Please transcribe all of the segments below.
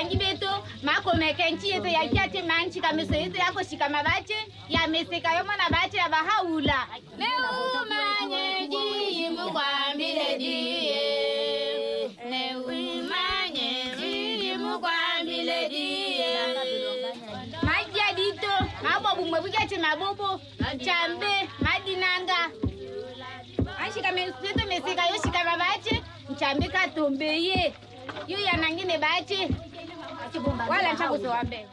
vangi vetu makomeka nchi yetu yakiate manchi kameso yetu yakoshika mavache yameseka yomona vache yavahaula neumanye jiimukwambile jiye eh. neumanye jiimukwambile jiye eh. maja dito mabobu mwe vujate mabobo chambe madinanga. Ashika meseto meseka yoshika vavache nchambe katombeye yo yanangine bache. Wala nchakuzowabe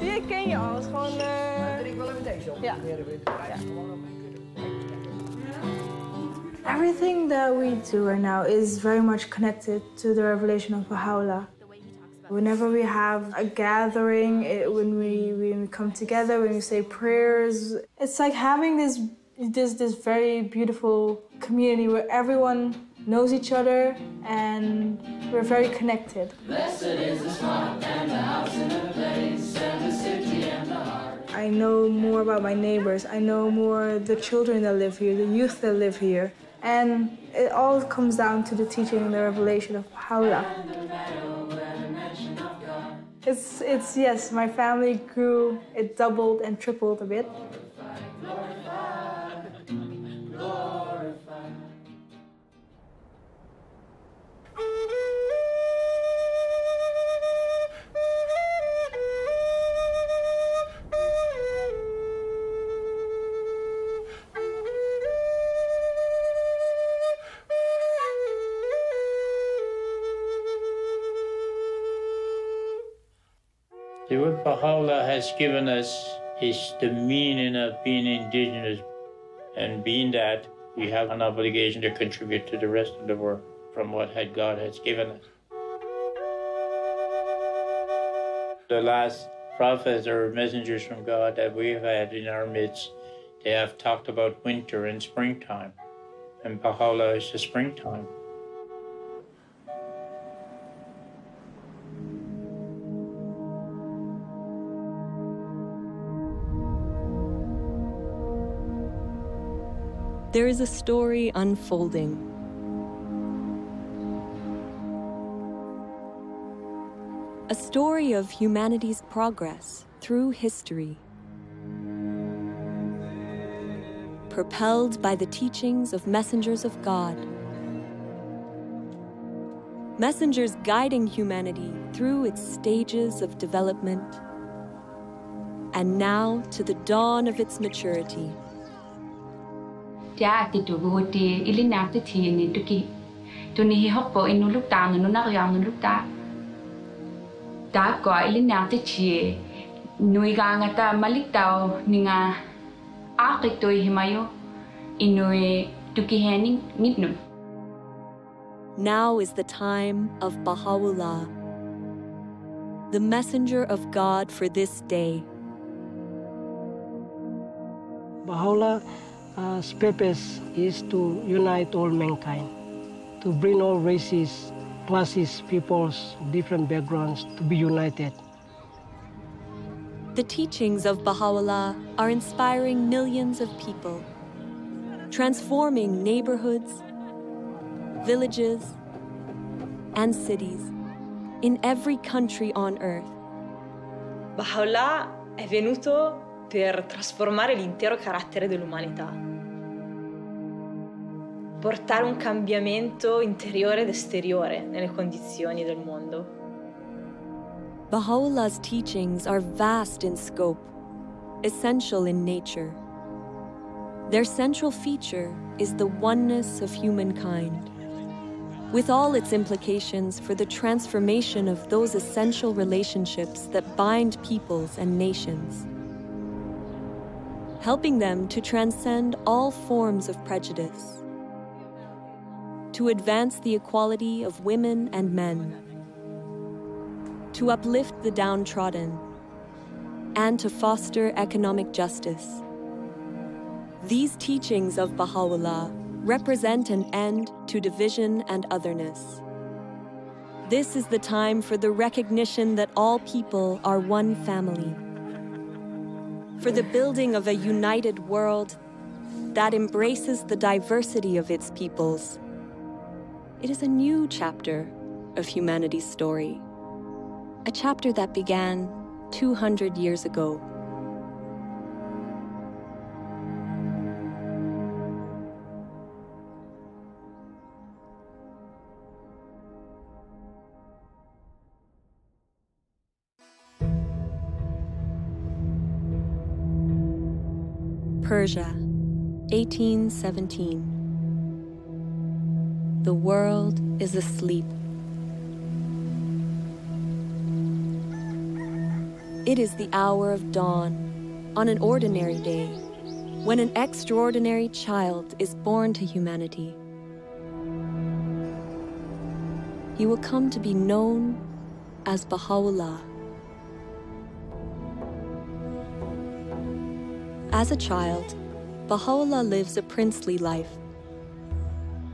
Die ken je al. Gewoon... eh, Ik wil even deze op. Ja. Everything that we do right now is very much connected to the revelation of Baha'u'llah. Whenever we have a gathering, it, when we when we come together, when we say prayers, it's like having this this this very beautiful community where everyone knows each other and we're very connected. I know more about my neighbors. I know more the children that live here, the youth that live here. And it all comes down to the teaching and the revelation of Baha'u'llah. It's, it's, yes, my family grew, it doubled and tripled a bit. Baha'u'llah has given us is the meaning of being indigenous. And being that, we have an obligation to contribute to the rest of the world from what had God has given us. The last prophets or messengers from God that we've had in our midst, they have talked about winter and springtime. And Baha'u'llah is the springtime. There is a story unfolding. A story of humanity's progress through history. Propelled by the teachings of messengers of God. Messengers guiding humanity through its stages of development. And now to the dawn of its maturity. Tia tu bu ti ili nak ti ti ni tu ki tu ni hi inu luk ta nu nak yang nu luk ta. Ta ko ili nak ti ti nui ga nga ta malik tao ni nga a ki tu hi mayo inu tu ki he ni nit nu Now is the time of Baha'u'llah, the messenger of God for this day. Baha'u'llah's uh, purpose is to unite all mankind, to bring all races, classes, peoples, different backgrounds to be united. The teachings of Baha'u'llah are inspiring millions of people, transforming neighborhoods, villages, and cities in every country on earth. Baha'u'llah è venuto per trasformare l'intero carattere dell'umanità, portare un cambiamento interiore ed esteriore nelle condizioni del mondo. Baha'u'llah's teachings are vast in scope, essential in nature. Their central feature is the oneness of humankind, with all its implications for the transformation of those essential relationships that bind peoples and nations, helping them to transcend all forms of prejudice, to advance the equality of women and men to uplift the downtrodden, and to foster economic justice. These teachings of Baha'u'llah represent an end to division and otherness. This is the time for the recognition that all people are one family, for the building of a united world that embraces the diversity of its peoples. It is a new chapter of humanity's story, a chapter that began 200 years ago. Persia, 1817. The world is asleep. It is the hour of dawn on an ordinary day when an extraordinary child is born to humanity. He will come to be known as Baha'u'llah. As a child, Baha'u'llah lives a princely life.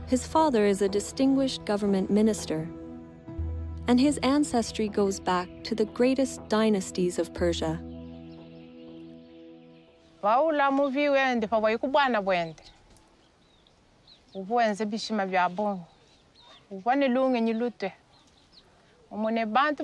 His father is a distinguished government minister, and his ancestry goes back to the greatest dynasties of Persia. vaula muvi wende pa waikubwana bwende. Ubuwenze bishima bya bonyi ubone lunge nyilute umune bantu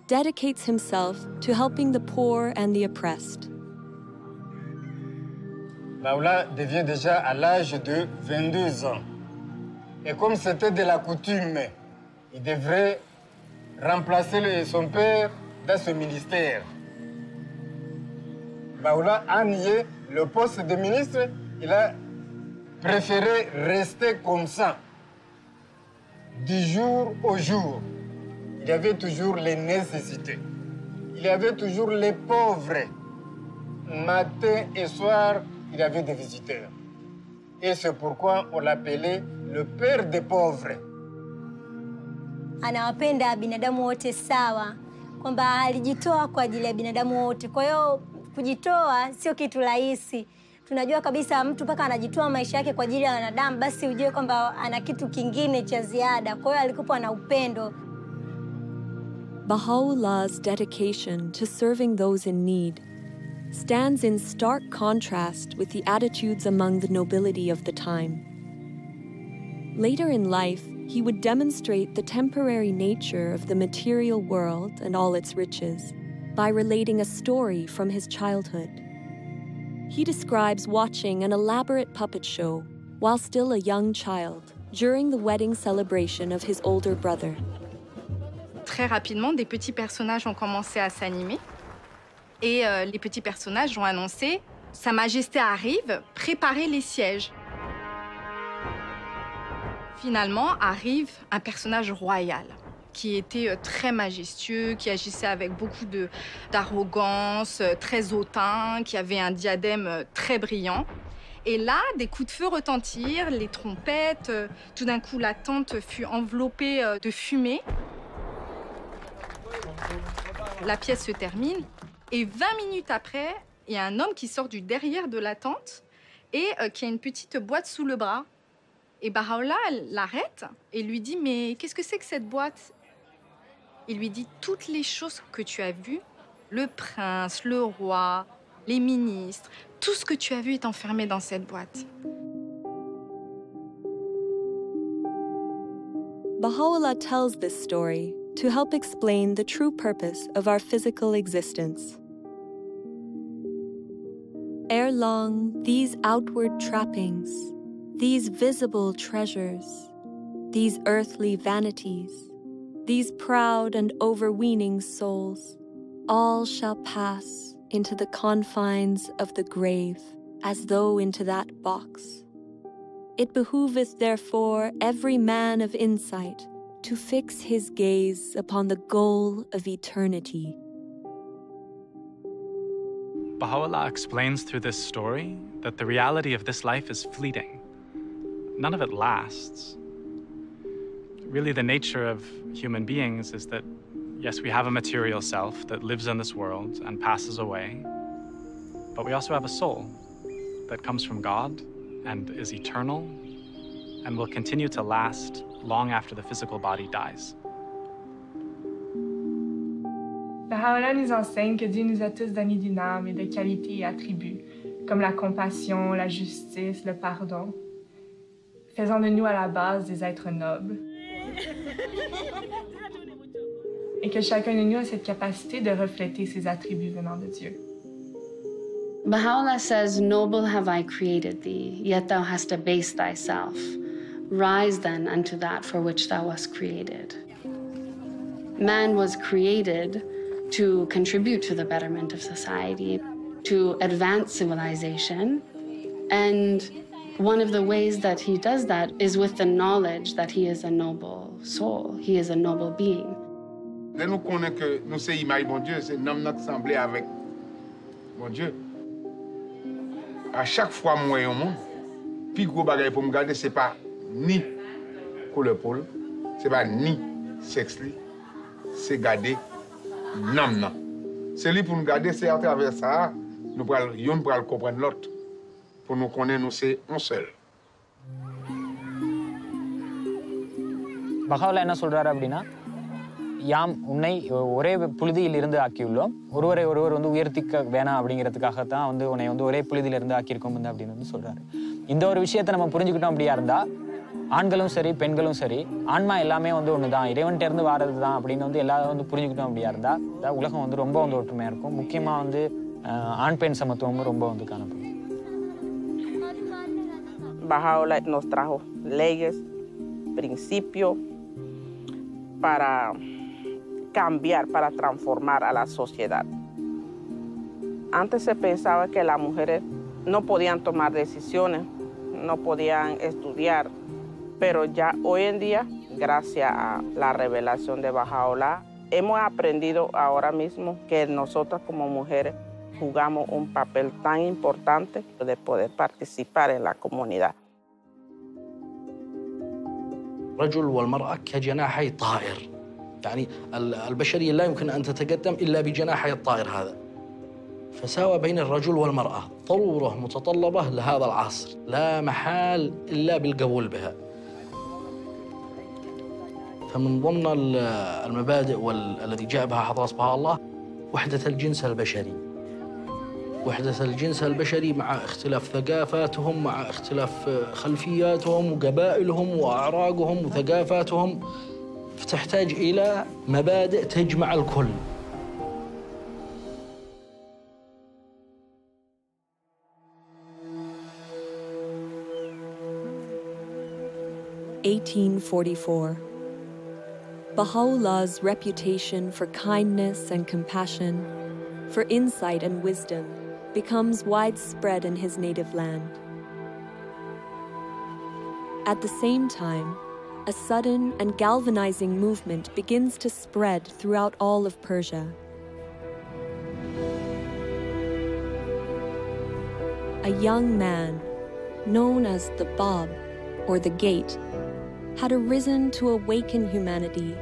dedicates himself to helping the poor and the oppressed. Devient déjà à l'âge de 22 ans. Et comme c'était de la coutume, il devrait remplacer son père dans ce ministère. Baoula a nié le poste de ministre, il a préféré rester comme ça, du jour au jour. Il y avait toujours les nécessités. Il y avait toujours les pauvres. Matin et soir, il y avait des visiteurs. Et c'est pourquoi on l'appelait le père des pauvres. anawapenda binadamu wote sawa, kwamba alijitoa kwa ajili ya binadamu wote. Kwa hiyo kujitoa sio kitu rahisi. Tunajua kabisa mtu mpaka anajitoa maisha yake kwa ajili ya wanadamu, basi ujue kwamba ana kitu kingine cha ziada. Kwa hiyo alikuwa na upendo. Baha'u'llah's dedication to serving those in need stands in stark contrast with the attitudes among the nobility of the time. Later in life, he would demonstrate the temporary nature of the material world and all its riches by relating a story from his childhood. He describes watching an elaborate puppet show while still a young child during the wedding celebration of his older brother. Très rapidement, des petits personnages ont commencé à s'animer. Et euh, les petits personnages ont annoncé Sa Majesté arrive, préparez les sièges. Finalement arrive un personnage royal qui était euh, très majestueux, qui agissait avec beaucoup d'arrogance, euh, très hautain, qui avait un diadème très brillant. Et là, des coups de feu retentirent, les trompettes, tout d'un coup la tente fut enveloppée de fumée. La pièce se termine et 20 minutes après, il y a un homme qui sort du derrière de la tente et euh, qui a une petite boîte sous le bras. Et elle l'arrête et lui dit Mais qu'est-ce que c'est que cette boîte? Il lui dit Toutes les choses que tu as vues, le prince, le roi, les ministres, tout ce que tu as vu est enfermé dans cette boîte. Baha'u'llah tells this story to help explain the true purpose of our physical existence. Ere long, these outward trappings, these visible treasures, these earthly vanities, these proud and overweening souls, all shall pass into the confines of the grave as though into that box. It behooveth therefore every man of insight to fix his gaze upon the goal of eternity. Baha'u'llah explains through this story that the reality of this life is fleeting. None of it lasts. Really, the nature of human beings is that, yes, we have a material self that lives in this world and passes away, but we also have a soul that comes from God and is eternal and will continue to last long after the physical body dies. Baha'u'llah nous enseigne que Dieu nous a tous donné d'une âme et de qualités et attributs, comme la compassion, la justice, le pardon, faisant de nous à la base des êtres nobles. Et que chacun de nous a cette capacité de refléter ces attributs venant de Dieu. Baha'u'llah says, Noble have I created thee, yet thou hast abased thyself. Rise then unto that for which thou wast created. Man was created to contribute to the betterment of society, to advance civilization. And one of the ways that he does that is with the knowledge that he is a noble soul, he is a noble being. Nous connaissons que nous sommes image bon Dieu, c'est nous notre semblé avec bon Dieu. À chaque fois suis au monde, plus gros bagage pour me garder, ce n'est pas ni. Koule pou, se pa ni seks li, se gade nam nan. Se li pou nou gade, se a traver sa, nou pral, yon pral kompren lot, pou nou konen nou se on sel. பகவான் என்ன சொல்கிறாரு அப்படின்னா யாம் உன்னை ஒரே புழுதியிலிருந்து ஆக்கியுள்ளோம் ஒருவரை ஒருவர் வந்து உயர்த்திக்க வேணாம் அப்படிங்கிறதுக்காக தான் வந்து உன்னை வந்து ஒரே புழுதியிலிருந்து ஆக்கியிருக்கோம் வந்து அப்படின்னு வந்து சொல்கிறாரு இந்த ஒரு விஷயத்தை நம்ம புரிஞ்சுக்கிட்டோம் அப்படியா இருந்தால் ஆண்களும் சரி பெண்களும் சரி ஆன்மா எல்லாமே வந்து ஒன்று தான் இறைவன்கிட்ட இருந்து வாரது தான் அப்படின்னு வந்து எல்லாரும் வந்து புரிஞ்சுக்கிட்டோம் அப்படியா இருந்தா அதான் உலகம் வந்து ரொம்ப வந்து ஒற்றுமையா இருக்கும் முக்கியமா வந்து அஹ், ஆண் பெண் சமத்துவமும் ரொம்ப வந்து காணப்படும் Bajaola nos trajo leyes, principios para cambiar, para transformar a la sociedad. Antes se pensaba que las mujeres no podían tomar decisiones, no podían estudiar, pero ya hoy en día, gracias a la revelación de Bajaola, hemos aprendido ahora mismo que nosotras como mujeres jugamos un papel tan importante de poder participar en la comunidad. الرجل والمرأة كجناحي طائر يعني ال- البشرية لا يمكن أن تتقدم إلا بجناحي الطائر هذا فساوى بين الرجل والمرأة ضرورة متطلبة لهذا العصر لا محال إلا بالقبول بها فمن ضمن ال- المبادئ والذي جاء بها حضرة بها الله وحدة الجنس البشري وحدة الجنس البشري مع اختلاف ثقافاتهم مع اختلاف خلفياتهم وقبائلهم وأعراقهم وثقافاتهم فتحتاج إلى مبادئ تجمع الكل Eighteen forty-four. Baha'u'llah's reputation for kindness and compassion, for insight and wisdom, becomes widespread in his native land. At the same time, a sudden and galvanizing movement begins to spread throughout all of Persia. A young man, known as the Bab, or the Gate, had arisen to awaken humanity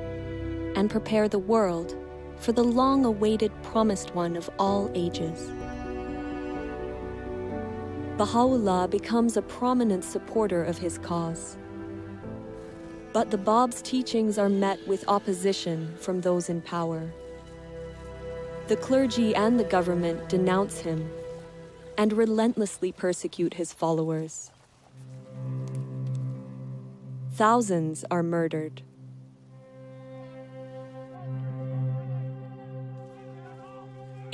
and prepare the world for the long awaited promised one of all ages. Baha'u'llah becomes a prominent supporter of his cause. But the Bab's teachings are met with opposition from those in power. The clergy and the government denounce him and relentlessly persecute his followers. Thousands are murdered.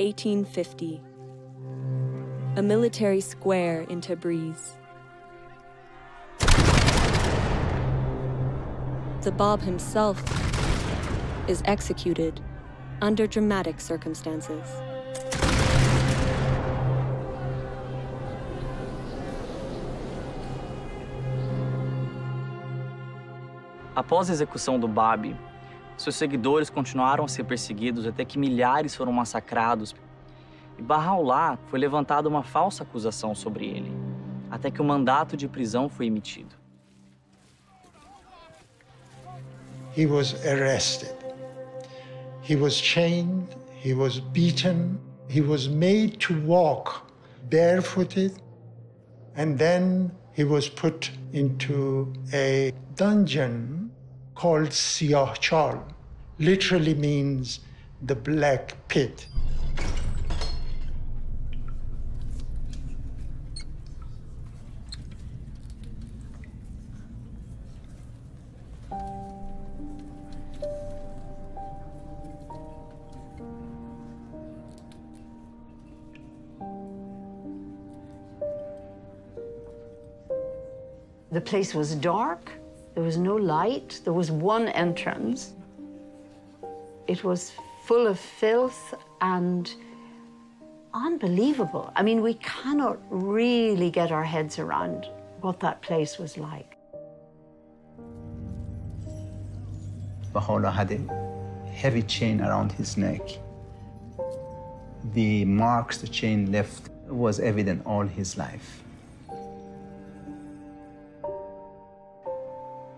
Eighteen fifty. A military square in Tabriz. The Bab himself is executed under dramatic circumstances. Após a execução do Bab, seus seguidores continuaram a ser perseguidos até que milhares foram massacrados. E Bahá'u'lláh foi levantada uma falsa acusação sobre ele, até que o mandato de prisão foi emitido. He was arrested. He was chained, he was beaten, he was made to walk barefooted, and then he was put into a dungeon called Siyah literally means the black pit. The place was dark, there was no light, there was one entrance. It was full of filth and unbelievable. I mean, we cannot really get our heads around what that place was like. Baha'u'llah had a heavy chain around his neck. The marks the chain left was evident all his life.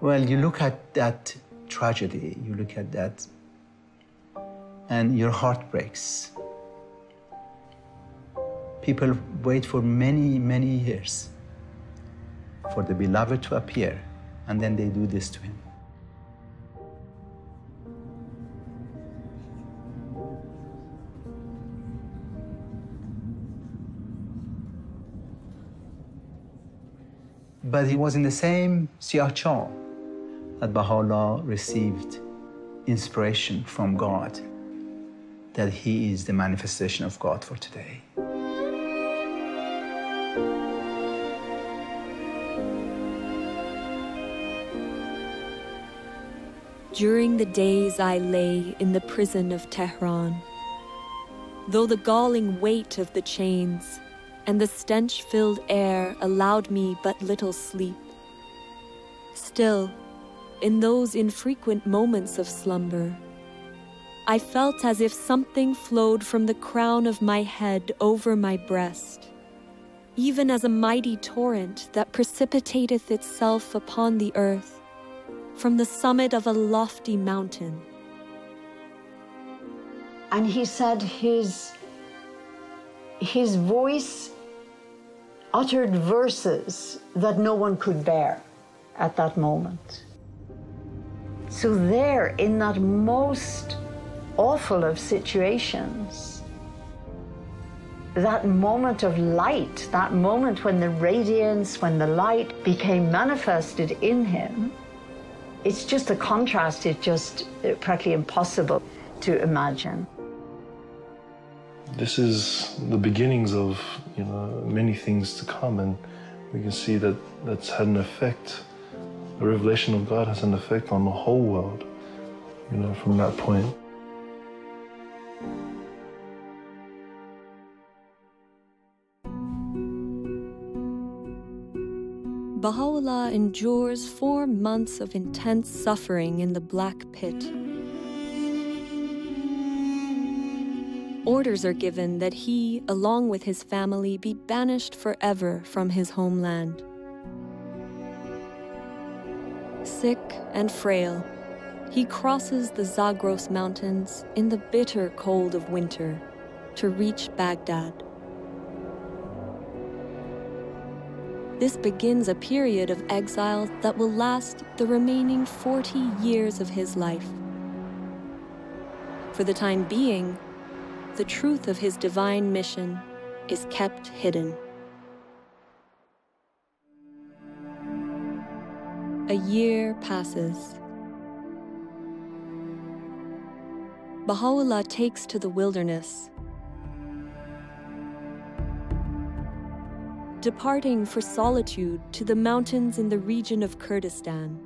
Well, you look at that tragedy, you look at that, and your heart breaks. People wait for many, many years for the beloved to appear, and then they do this to him. But he was in the same Siyah-Chal that Baha'u'llah received inspiration from God, that he is the manifestation of God for today. During the days I lay in the prison of Tehran, though the galling weight of the chains and the stench filled air allowed me but little sleep, still, in those infrequent moments of slumber, I felt as if something flowed from the crown of my head over my breast, even as a mighty torrent that precipitateth itself upon the earth from the summit of a lofty mountain. And he said his, his voice uttered verses that no one could bear at that moment. So, there, in that most awful of situations, that moment of light, that moment when the radiance, when the light became manifested in him, it's just a contrast, it's just uh, practically impossible to imagine. This is the beginnings of you know many things to come, and we can see that that's had an effect the revelation of God has an effect on the whole world, you know, from that point. Baha'u'llah endures four months of intense suffering in the Black Pit. Orders are given that he, along with his family, be banished forever from his homeland. Sick and frail, he crosses the Zagros Mountains in the bitter cold of winter to reach Baghdad. This begins a period of exile that will last the remaining 40 years of his life. For the time being, the truth of his divine mission is kept hidden. A year passes. Baha'u'llah takes to the wilderness, departing for solitude to the mountains in the region of Kurdistan.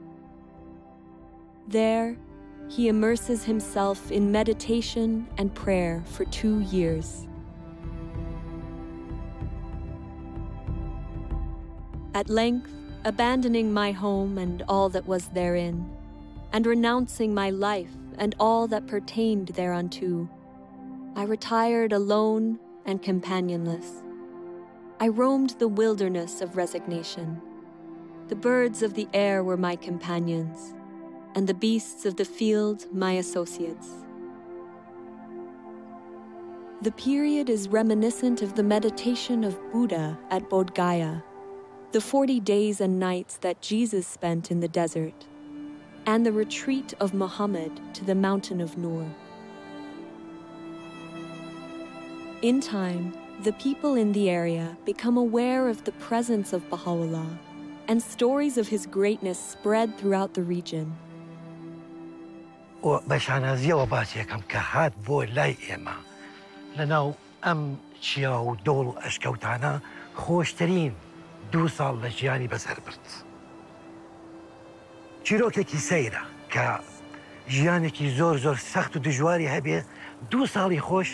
There, he immerses himself in meditation and prayer for two years. At length, abandoning my home and all that was therein, and renouncing my life and all that pertained thereunto, I retired alone and companionless. I roamed the wilderness of resignation. The birds of the air were my companions, and the beasts of the field my associates. The period is reminiscent of the meditation of Buddha at Bodh Gaya, the 40 days and nights that Jesus spent in the desert, and the retreat of Muhammad to the mountain of Nur. In time, the people in the area become aware of the presence of Baha'u'llah, and stories of his greatness spread throughout the region. و بەشانازیەوە باسیەکەم کە هات بۆ لای ئێمە لەناو ئەم چیا و دۆڵ ئەشکەوتانە خۆشترین دوو ساڵ لە ژیانی بەسەر برد. چیرۆکێکی سەیرە کە ژیانێکی زۆر زۆر سەخت و دژواری هەبێ دوو ساڵی خۆش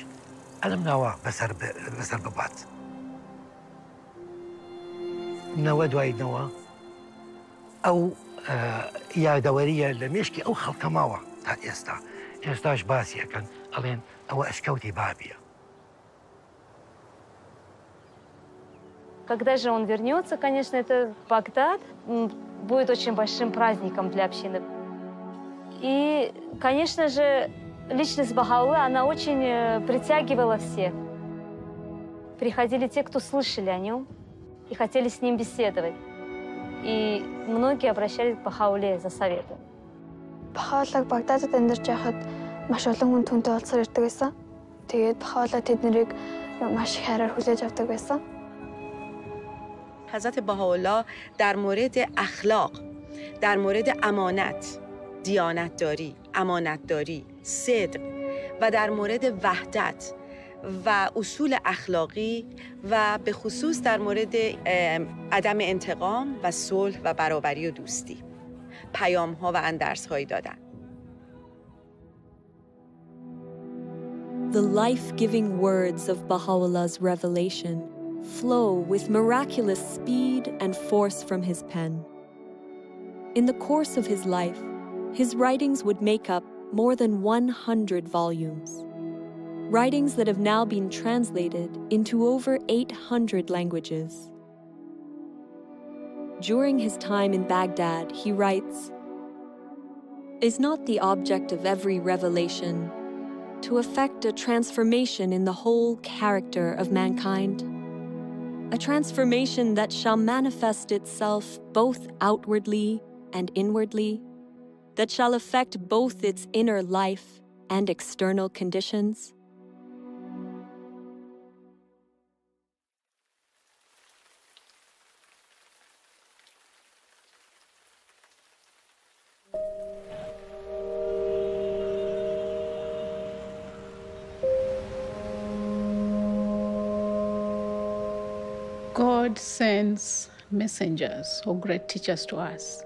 ئەلم ناوە بەسەر ببات. نەوە دواییدنەوە ئەو یادەوەریە لە مێشکی ئەو خەڵکەماوە تا ئێستا ئێستاش باسیەکەن ئەڵێن ئەوە ئەشکەوتی بابیە. Когда же он вернется, конечно, это Багдад будет очень большим праздником для общины. И, конечно же, личность Бахаулы, она очень э, притягивала всех. Приходили те, кто слышали о нем и хотели с ним беседовать. И многие обращались к Бахауле за советом. Бахаулаг Багдадад амьдарч байхад маш олон хүн түнтэй уулзсаар ирдэг байсан. Тэгээд Бахаулаа тэднийг маш хайраар хүлээж авдаг байсан. حضرت بهاءالله در مورد اخلاق در مورد امانت دیانتداری امانتداری صدق و در مورد وحدت و اصول اخلاقی و به خصوص در مورد عدم انتقام و صلح و برابری و دوستی. پیام ها و اندرس هایی دادن. The life-giving words of Baha'u'llah's revelation flow with miraculous speed and force from his pen. In the course of his life, his writings would make up more than 100 volumes. Writings that have now been translated into over 800 languages. During his time in Baghdad, he writes Is not the object of every revelation to effect a transformation in the whole character of mankind? A transformation that shall manifest itself both outwardly and inwardly, that shall affect both its inner life and external conditions? God sends messengers or great teachers to us,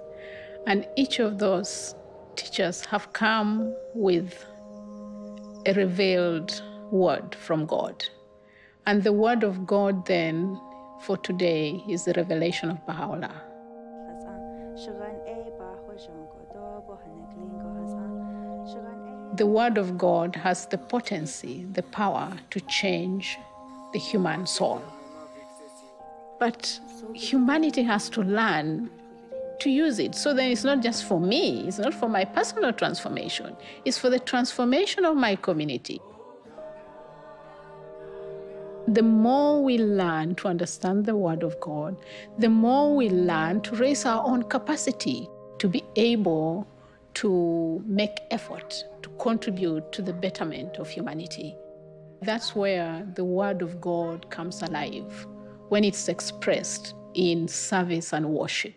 and each of those teachers have come with a revealed word from God. And the word of God then for today is the revelation of Baha'u'llah. The word of God has the potency, the power to change the human soul. But humanity has to learn to use it. So then it's not just for me, it's not for my personal transformation, it's for the transformation of my community. The more we learn to understand the Word of God, the more we learn to raise our own capacity to be able to make effort to contribute to the betterment of humanity. That's where the Word of God comes alive when it's expressed in service and worship.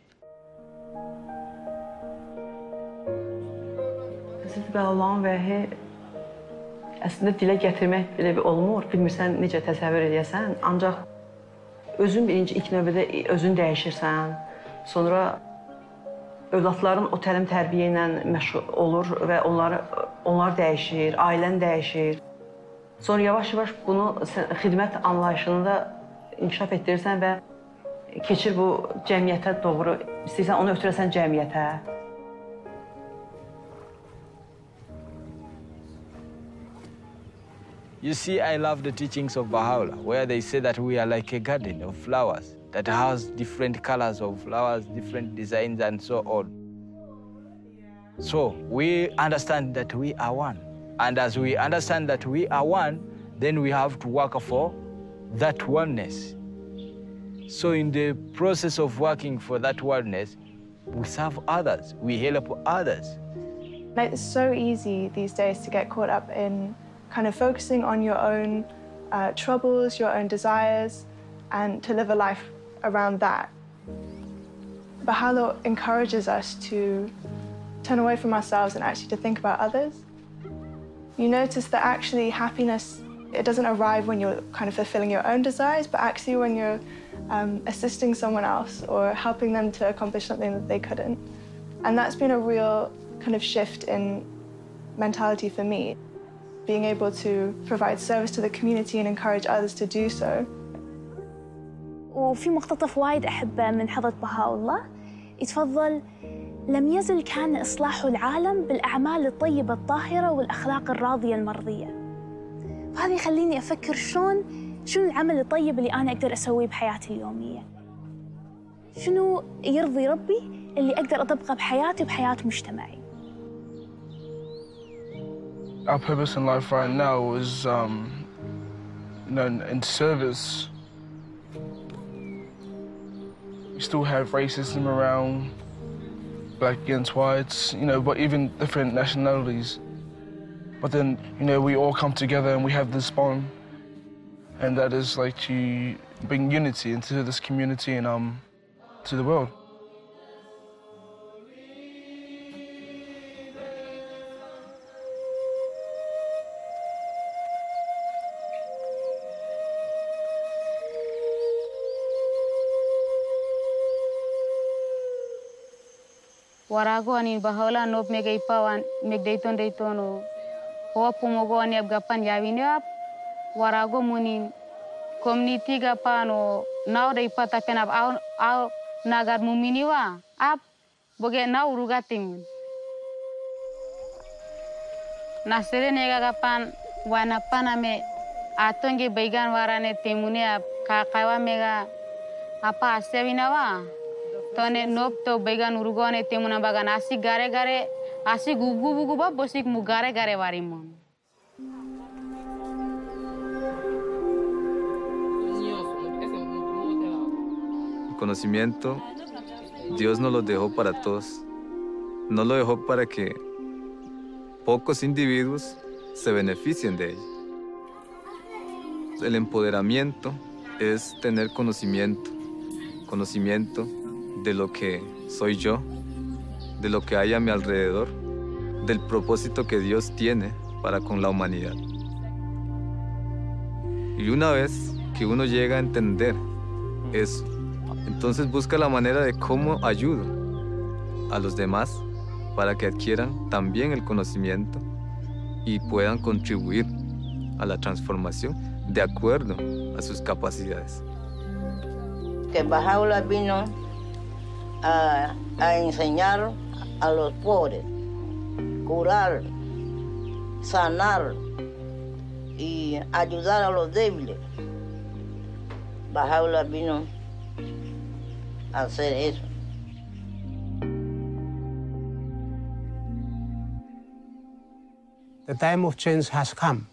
Hazreti Allahın vəhi əslində dilə gətirmək belə bir olmur. Bilmirsən necə təsəvvür edəsən. Ancaq özün birinci ilk növbədə özün dəyişirsən. Sonra övladların o təlim tərbiyə ilə olur və onlar onlar dəyişir, ailən dəyişir. Sonra yavaş-yavaş bunu xidmət anlayışında inkişaf etdirirsən və keçir bu cəmiyyətə doğru, istəyirsən onu ötürəsən cəmiyyətə. You see, I love the teachings of Baha'u'llah, where they say that we are like a garden of flowers that has different colors of flowers, different designs, and so on. So we understand that we are one. And as we understand that we are one, then we have to work for that oneness. So in the process of working for that oneness, we serve others, we help others. It's so easy these days to get caught up in kind of focusing on your own uh, troubles, your own desires, and to live a life around that. Baha'u'llah encourages us to turn away from ourselves and actually to think about others. You notice that actually happiness, it doesn't arrive when you're kind of fulfilling your own desires, but actually when you're um, assisting someone else or helping them to accomplish something that they couldn't. And that's been a real kind of shift in mentality for me. Being able to provide service to the community and encourage others to do so. وفي مقتطف وايد أحبه من حضرة بهاء الله يتفضل لم يزل كان إصلاح العالم بالأعمال الطيبة الطاهرة والأخلاق الراضية المرضية وهذا يخليني أفكر شلون شنو العمل الطيب اللي أنا أقدر أسويه بحياتي اليومية شنو يرضي ربي اللي أقدر أطبقه بحياتي وبحياة مجتمعي Our purpose in life right now is, um, you know, in, service. We still have racism around, black against whites, you know, but even different nationalities. But then, you know, we all come together and we have this bond, and that is like to bring unity into this community and um, to the world. warago ani bahola nop mega ipawan meg dayton daytono ho pomogo ani ab gapan yawini ap warago munin community gapano naw day pata penap aw aw nagar mumini wa ap boge naw rugating nasere nega gapan wana paname atonge baigan warane temune ap kakawa mega apa wa. Tone nop to began urugone temuna bagan asik gare gare asik gugu bugu ba bosik mu gare El conocimiento, Dios nos lo dejó para todos. No lo dejó para que pocos individuos se beneficien de él. El empoderamiento es tener conocimiento, conocimiento de lo que soy yo, de lo que hay a mi alrededor, del propósito que Dios tiene para con la humanidad. Y una vez que uno llega a entender eso, entonces busca la manera de cómo ayudo a los demás para que adquieran también el conocimiento y puedan contribuir a la transformación de acuerdo a sus capacidades. Que Bajaula vino a, a enseñar a los pobres, curar, sanar y ayudar a los débiles. Bajaula vino a hacer eso. The time of change has come.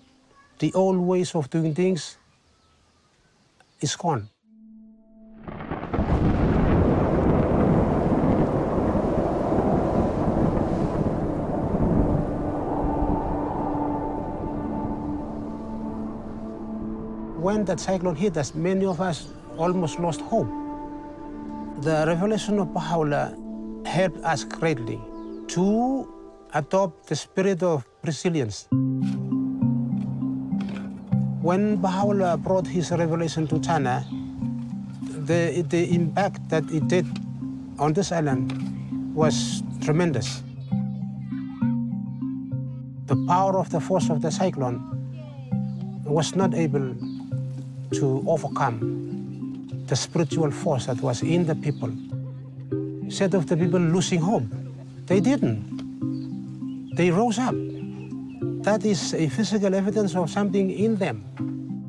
The old ways of doing things is gone. When that cyclone hit us, many of us almost lost hope. The revelation of Baha'u'llah helped us greatly to adopt the spirit of resilience. When Baha'u'llah brought his revelation to China, the, the impact that it did on this island was tremendous. The power of the force of the cyclone was not able to overcome the spiritual force that was in the people. Instead of the people losing hope, they didn't. They rose up. that is a physical evidence of something in them.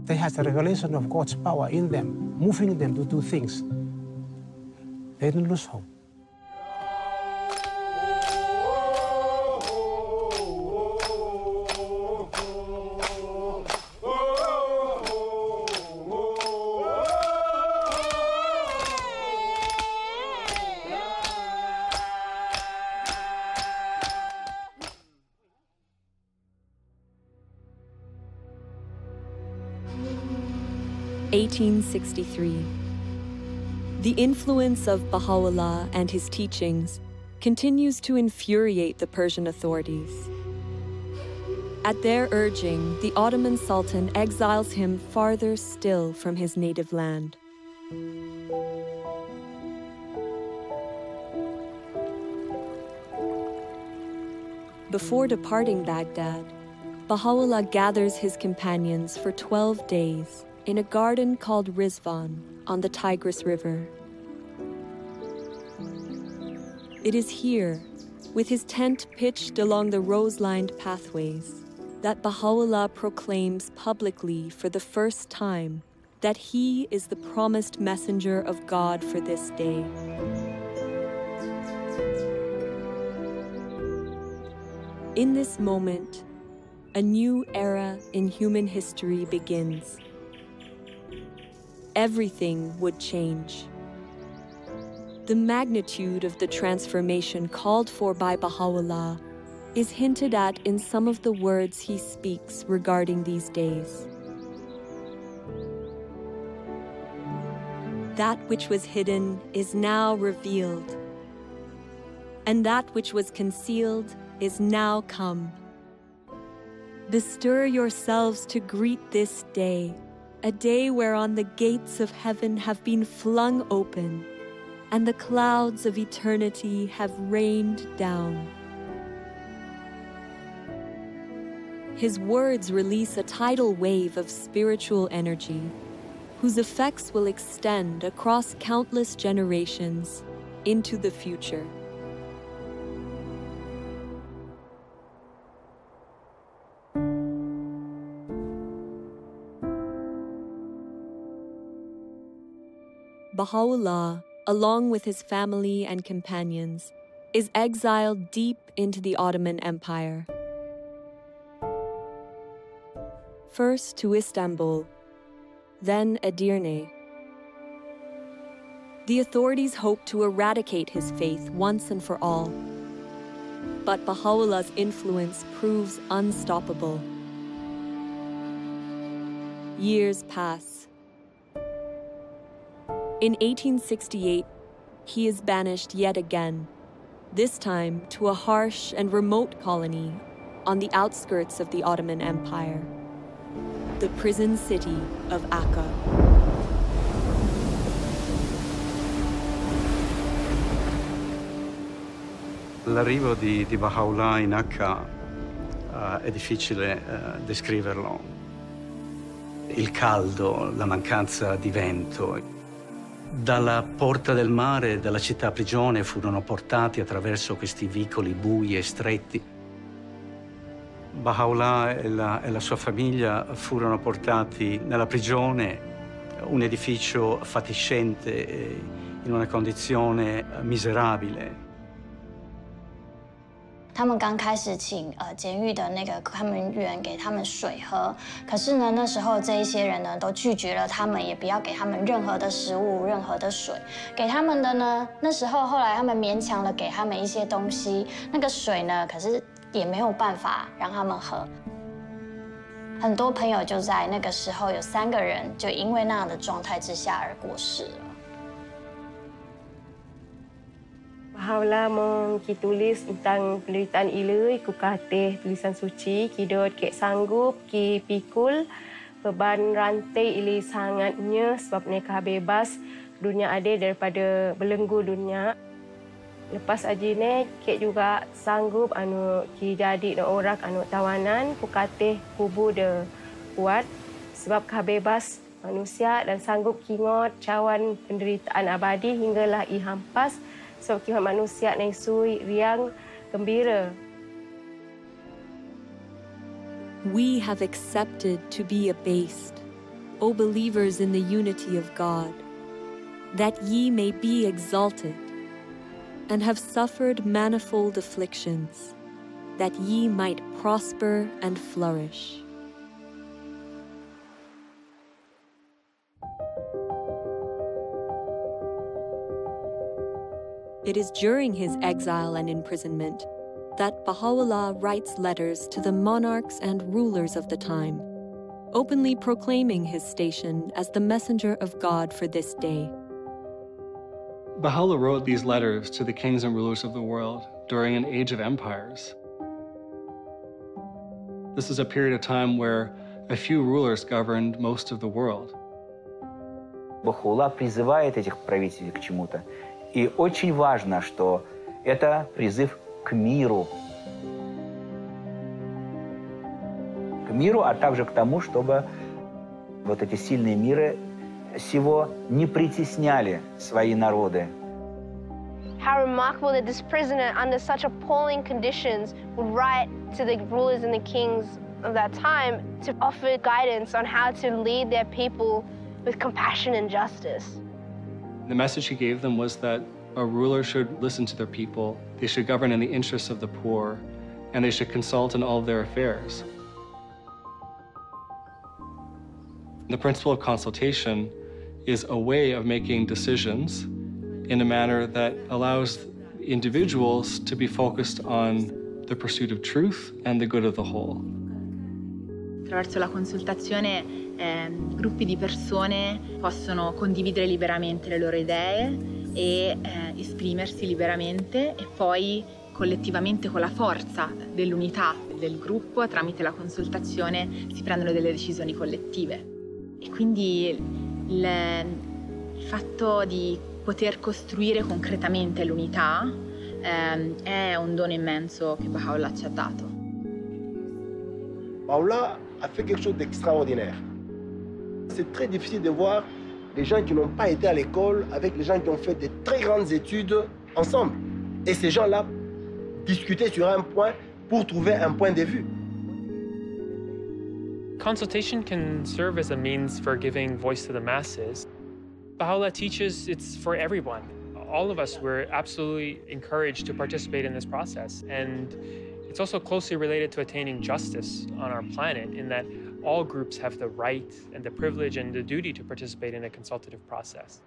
They had the revelation of God's power in them, moving them to do things. They didn't lose hope. Eighteen sixty-three. The influence of Baha'u'llah and his teachings continues to infuriate the Persian authorities. At their urging, the Ottoman Sultan exiles him farther still from his native land. Before departing Baghdad, Baha'u'llah gathers his companions for 12 days in a garden called Rizvan on the Tigris River. It is here, with his tent pitched along the rose lined pathways, that Baha'u'llah proclaims publicly for the first time that he is the promised messenger of God for this day. In this moment, a new era in human history begins. Everything would change. The magnitude of the transformation called for by Baha'u'llah is hinted at in some of the words he speaks regarding these days. That which was hidden is now revealed, and that which was concealed is now come. Bestir yourselves to greet this day, a day whereon the gates of heaven have been flung open and the clouds of eternity have rained down. His words release a tidal wave of spiritual energy, whose effects will extend across countless generations into the future. Baha'u'llah, along with his family and companions, is exiled deep into the Ottoman Empire. First to Istanbul, then Edirne. The authorities hope to eradicate his faith once and for all. But Baha'u'llah's influence proves unstoppable. Years pass. In 1868, he is banished yet again, this time to a harsh and remote colony on the outskirts of the Ottoman Empire, the prison city of Akka. L'arrivo di, di Baha'u'llah in Akka uh, è difficile uh, descriverlo. Il caldo, la mancanza di vento. Dalla porta del mare, dalla città prigione, furono portati attraverso questi vicoli bui e stretti. Baha'u'llah e la, e la sua famiglia furono portati nella prigione, un edificio fatiscente, eh, in una condizione miserabile. 他们刚开始请呃监狱的那个看门员给他们水喝，可是呢，那时候这一些人呢都拒绝了他们，也不要给他们任何的食物、任何的水。给他们的呢，那时候后来他们勉强了给他们一些东西，那个水呢，可是也没有办法让他们喝。很多朋友就在那个时候有三个人就因为那样的状态之下而过世了。Bahaula mong tulis tentang penderitaan ilui ku kateh tulisan suci ki dot kek sanggup ki pikul. Beban rantai ili sangatnya sebab nikah bebas dunia ada daripada belenggu dunia. Lepas aji ne kek juga sanggup anu ki jadi no orang anu tawanan ku kateh kubu de kuat. Sebab kah bebas manusia dan sanggup kingot cawan penderitaan abadi hinggalah i hampas sebab kihat manusia riang gembira. we have accepted to be abased, O believers in the unity of God, that ye may be exalted, and have suffered manifold afflictions, that ye might prosper and flourish. It is during his exile and imprisonment that Baha'u'llah writes letters to the monarchs and rulers of the time, openly proclaiming his station as the messenger of God for this day. Baha'u'llah wrote these letters to the kings and rulers of the world during an age of empires. This is a period of time where a few rulers governed most of the world. Бахула призывает этих правителей к чему-то. И очень важно, что это призыв к миру. К миру, а также к тому, чтобы вот эти сильные миры сего не притесняли свои народы. How remarkable that this prisoner, under such appalling conditions, would write to the rulers and the kings of that time to offer guidance on how to lead their people with compassion and justice. The message he gave them was that a ruler should listen to their people, they should govern in the interests of the poor, and they should consult in all their affairs. The principle of consultation is a way of making decisions in a manner that allows individuals to be focused on the pursuit of truth and the good of the whole. Attraverso la consultazione eh, gruppi di persone possono condividere liberamente le loro idee e eh, esprimersi liberamente e poi collettivamente con la forza dell'unità del gruppo tramite la consultazione si prendono delle decisioni collettive. E quindi il, il fatto di poter costruire concretamente l'unità eh, è un dono immenso che Baha'u'llah ci ha dato. Baha'u'llah a fait quelque chose d'extraordinaire. C'est très difficile de voir les gens qui n'ont pas été à l'école avec les gens qui ont fait des très grandes études ensemble. Et ces gens-là discuter sur un point pour trouver un point de vue. Consultation can serve as a means for giving voice to the masses. Baha'u'llah teaches it's for everyone. All of us, we're absolutely encouraged to participate in this process. And it's also closely related to attaining justice on our planet in that all groups have the right and the privilege and the duty to participate in a consultative process.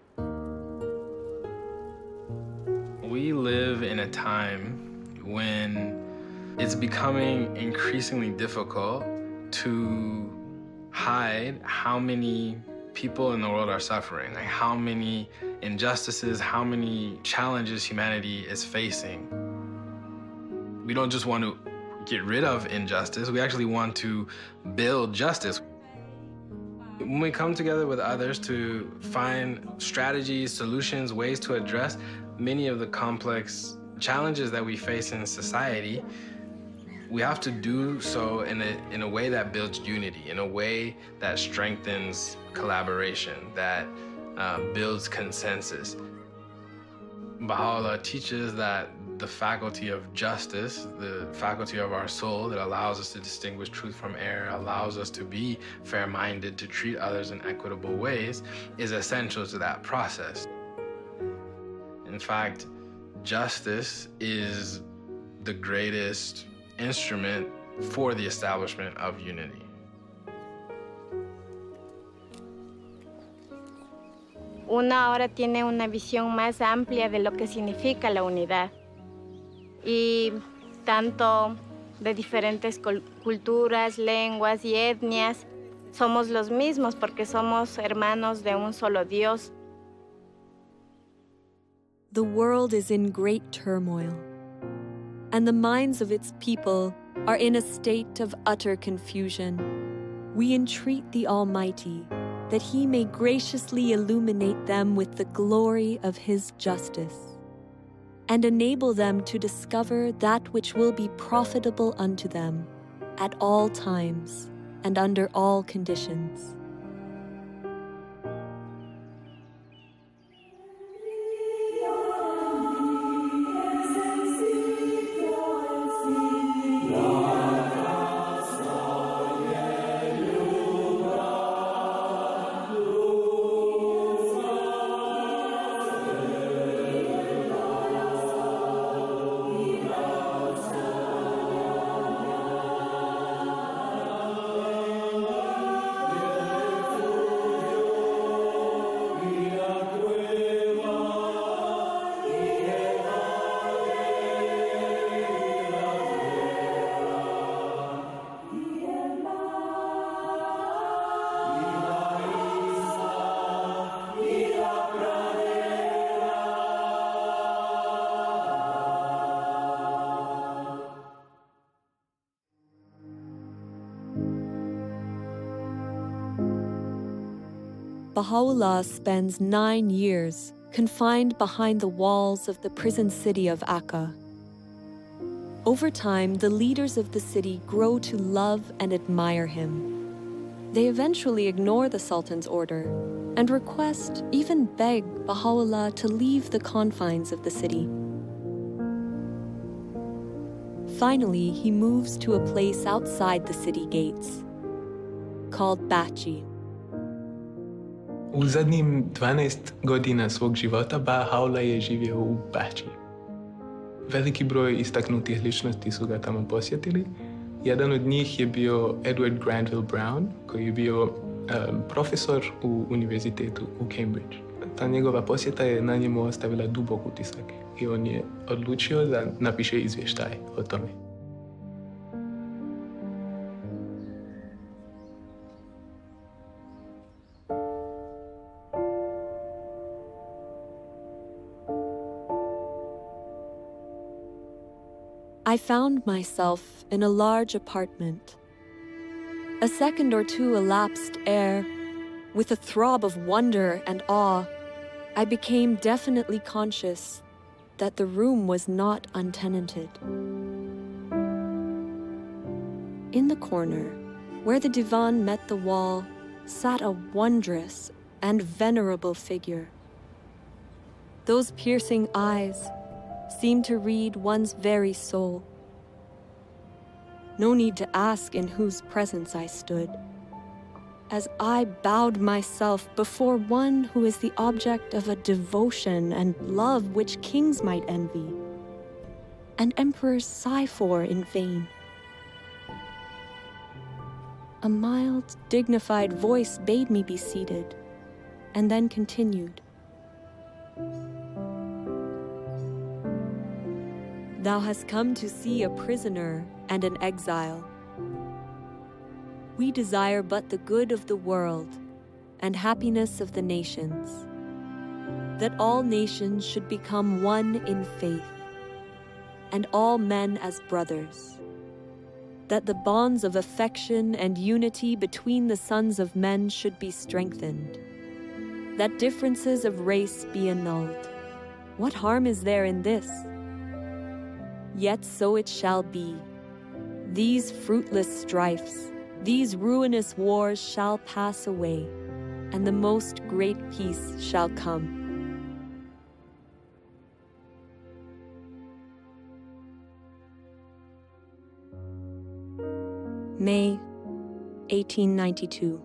We live in a time when it's becoming increasingly difficult to hide how many people in the world are suffering, like how many injustices, how many challenges humanity is facing. We don't just want to get rid of injustice, we actually want to build justice. When we come together with others to find strategies, solutions, ways to address many of the complex challenges that we face in society, we have to do so in a, in a way that builds unity, in a way that strengthens collaboration, that uh, builds consensus. Baha'u'llah teaches that the faculty of justice, the faculty of our soul that allows us to distinguish truth from error, allows us to be fair minded, to treat others in equitable ways, is essential to that process. In fact, justice is the greatest instrument for the establishment of unity. Una ahora tiene una visión más amplia de lo que significa la unidad. Y tanto de diferentes culturas, lenguas y etnias, somos los mismos porque somos hermanos de un solo Dios. The world is in great turmoil, and the minds of its people are in a state of utter confusion. We entreat the Almighty that He may graciously illuminate them with the glory of His justice, and enable them to discover that which will be profitable unto them at all times and under all conditions. Baha'u'llah spends nine years confined behind the walls of the prison city of Akka. Over time, the leaders of the city grow to love and admire him. They eventually ignore the Sultan's order and request, even beg, Baha'u'llah to leave the confines of the city. Finally, he moves to a place outside the city gates called Bahji. U zadnjim 12 godina svog života Bahá'u'lláh je živio u Bači. Veliki broj istaknutih ličnosti su ga tamo posjetili. Jedan od njih je bio Edward Granville Brown, koji je bio um, profesor u univerzitetu u Cambridge. Ta njegova posjeta je na njemu ostavila dubok utisak i on je odlučio da napiše izvještaj o tome. I found myself in a large apartment. A second or two elapsed ere, with a throb of wonder and awe, I became definitely conscious that the room was not untenanted. In the corner, where the divan met the wall, sat a wondrous and venerable figure. Those piercing eyes seemed to read one's very soul. No need to ask in whose presence I stood, as I bowed myself before one who is the object of a devotion and love which kings might envy, and emperors sigh for in vain. A mild, dignified voice bade me be seated, and then continued. Thou hast come to see a prisoner and an exile. We desire but the good of the world and happiness of the nations, that all nations should become one in faith, and all men as brothers, that the bonds of affection and unity between the sons of men should be strengthened, that differences of race be annulled. What harm is there in this? Yet so it shall be. These fruitless strifes, these ruinous wars shall pass away, and the most great peace shall come. May 1892.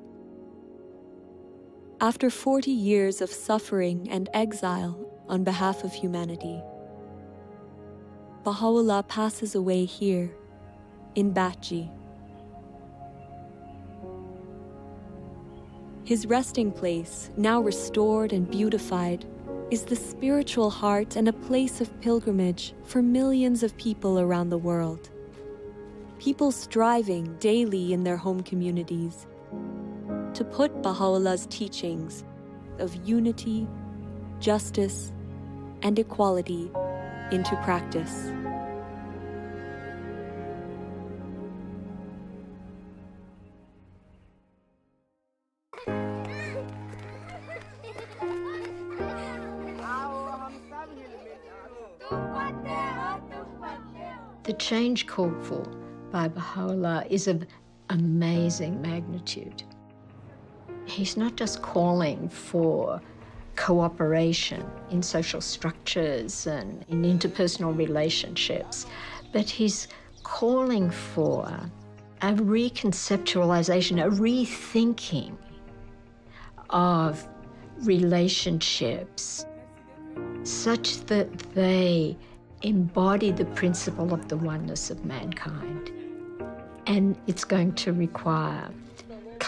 After 40 years of suffering and exile on behalf of humanity, Baha'u'llah passes away here, in Bahji. His resting place, now restored and beautified, is the spiritual heart and a place of pilgrimage for millions of people around the world. People striving daily in their home communities to put Baha'u'llah's teachings of unity, justice, and equality into practice. The change called for by Baha'u'llah is of amazing magnitude. He's not just calling for cooperation in social structures and in interpersonal relationships, but he's calling for a reconceptualization, a rethinking of relationships such that they embody the principle of the oneness of mankind. And it's going to require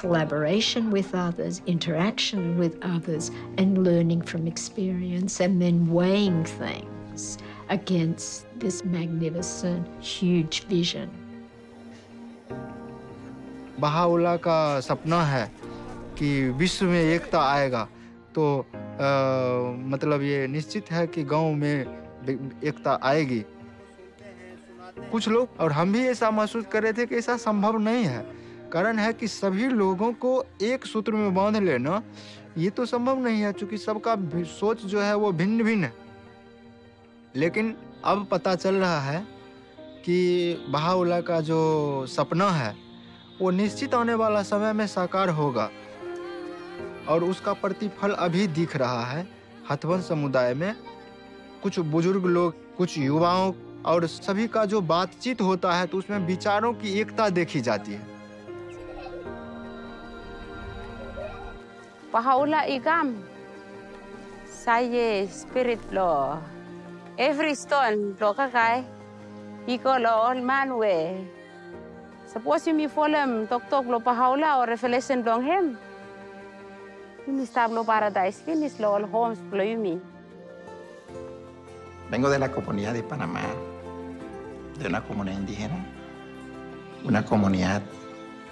collaboration with others, interaction with others, and learning from experience, and then weighing things against this magnificent, huge vision. Baha'u'llah का सपना है कि विश्व में एकता आएगा तो आ, मतलब ये निश्चित है कि गांव में एकता आएगी कुछ लोग और हम भी ऐसा महसूस कर रहे थे कि ऐसा संभव नहीं है कारण है कि सभी लोगों को एक सूत्र में बाँध लेना, ये तो संभव नहीं है क्योंकि सबका सोच जो है वो भिन्न भिन्न है। लेकिन अब पता चल रहा है कि बहाउला का जो सपना है, वो निश्चित आने वाला समय में साकार होगा और उसका प्रतिफल अभी दिख रहा है हथवंश समुदाय में। कुछ बुज़ुर्ग लोग, कुछ युवाओं और सभी का जो बातचीत होता है तो उसमें विचारों की एकता देखी जाती है। Pahaula igam. Saya spirit lo. Every stone lo kakai. Iko lo all man we. Suppose you mi folem tok tok lo pahaula or revelation dong hem. Mi stablo paradise finis lo all homes lo yumi. Vengo de la comunidad de Panamá, de una comunidad indígena, una comunidad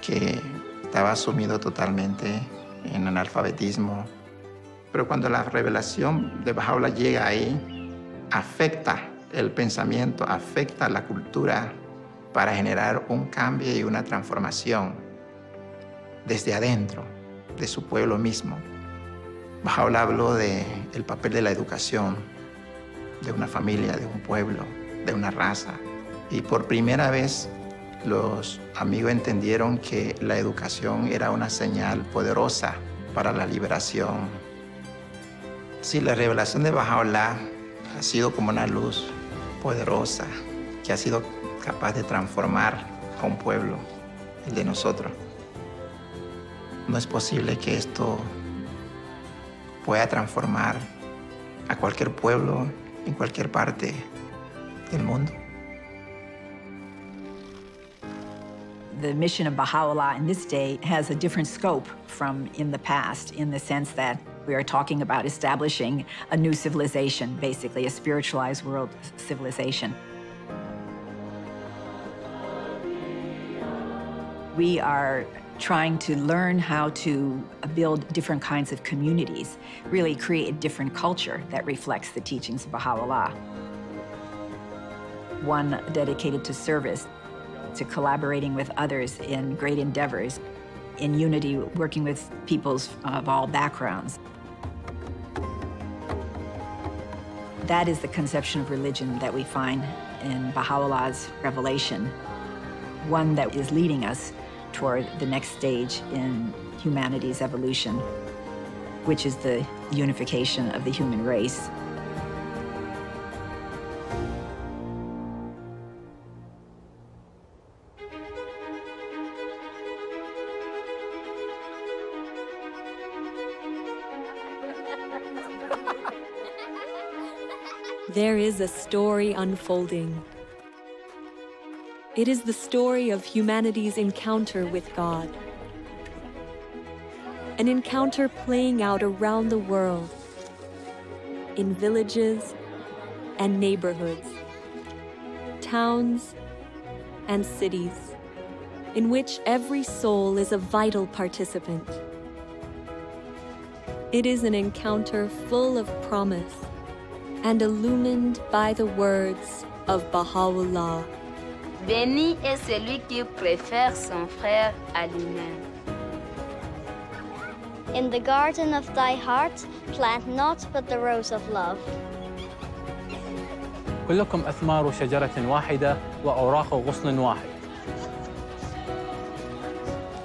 que estaba sumido totalmente en analfabetismo. Pero cuando la revelación de Bajaola llega ahí, afecta el pensamiento, afecta la cultura para generar un cambio y una transformación desde adentro de su pueblo mismo. Bajaola habló del el papel de la educación, de una familia, de un pueblo, de una raza. Y por primera vez los amigos entendieron que la educación era una señal poderosa para la liberación. Sí, la revelación de Bajaola ha sido como una luz poderosa que ha sido capaz de transformar a un pueblo, el de nosotros. No es posible que esto pueda transformar a cualquier pueblo en cualquier parte del mundo. The mission of Baha'u'llah in this day has a different scope from in the past, in the sense that we are talking about establishing a new civilization, basically a spiritualized world civilization. We are trying to learn how to build different kinds of communities, really create a different culture that reflects the teachings of Baha'u'llah. One dedicated to service, to collaborating with others in great endeavors, in unity, working with peoples of all backgrounds. That is the conception of religion that we find in Baha'u'llah's revelation, one that is leading us toward the next stage in humanity's evolution, which is the unification of the human race. There is a story unfolding. It is the story of humanity's encounter with God. An encounter playing out around the world, in villages and neighborhoods, towns and cities, in which every soul is a vital participant. It is an encounter full of promise and illumined by the words of Baha'u'llah. Béni est celui qui préfère son frère à lui-même. In the garden of thy heart, plant not but the rose of love. كلكم أثمار شجرة واحدة وأوراق غصن واحد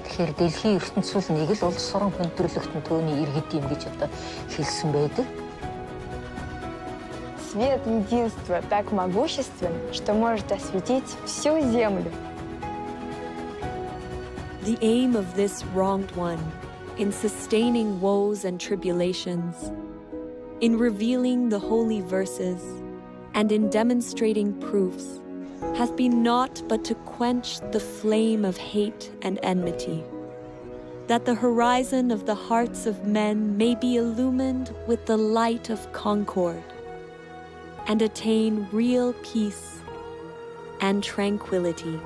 Тэгэхээр дэлхийн ертөнцийн нэг л улс орон хүндрэлтэн төөний иргэд юм гэж одоо хэлсэн байдаг. Свет единства так могуществен, что может осветить всю землю. The aim of this wronged one in sustaining woes and tribulations, in revealing the holy verses, and in demonstrating proofs hath been naught but to quench the flame of hate and enmity, that the horizon of the hearts of men may be illumined with the light of concord, and attain real peace and tranquility.